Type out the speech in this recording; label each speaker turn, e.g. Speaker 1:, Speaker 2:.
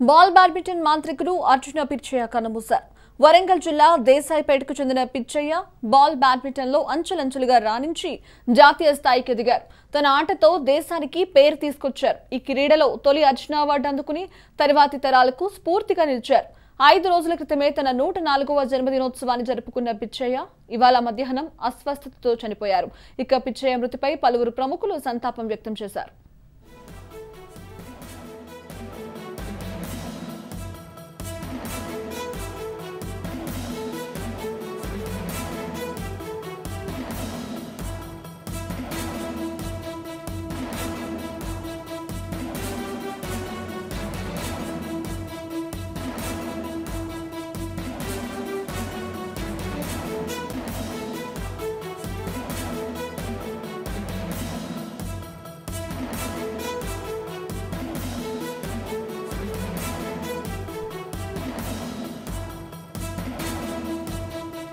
Speaker 1: Ball badminton మాంత్రికుడు అర్జున పిచ్చయ్య కన్నుమూశారు వరంగల్ జిల్లా దేశాయిపేటకు చెందిన పిచ్చయ్య బాల్ బ్యాడ్మింటన్లో అంచెలంచెలుగా రాణించి జాతీయ స్థాయికి ఎదిగారు. తన ఆటతో దేశానికి పేరు తీసుకొచ్చారు. ఈ క్రీడలో తొలి అర్జున అవార్డు అందుకుని తర్వాతి తరాలకు స్ఫూర్తిగా నిలిచారు. ఐదు రోజుల క్రితమే తన నూట నాలుగవ జన్మదినోత్సవాన్ని జరుపుకున్న పిచ్చయ్య ఇవాళ మధ్యాహ్నం అస్వస్థతతో చనిపోయారు. ఇక పిచ్చయ్య మృతిపై పలువురు ప్రముఖులు సంతాపం వ్యక్తం చేశారు.